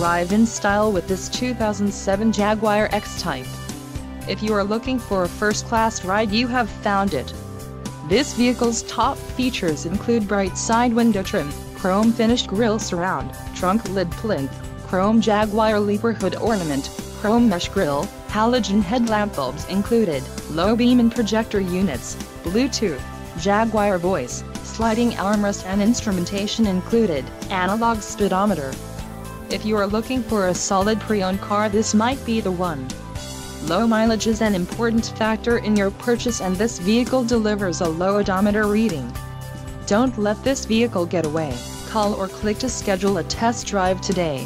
arrive in style with this 2007 Jaguar X-Type. If you are looking for a first-class ride you have found it. This vehicle's top features include bright side window trim, chrome finished grille surround, trunk lid plinth, chrome Jaguar leaper hood ornament, chrome mesh grille, halogen headlamp bulbs included, low beam and projector units, Bluetooth, Jaguar voice, sliding armrest and instrumentation included, analog speedometer. If you are looking for a solid pre-owned car this might be the one. Low mileage is an important factor in your purchase and this vehicle delivers a low odometer reading. Don't let this vehicle get away, call or click to schedule a test drive today.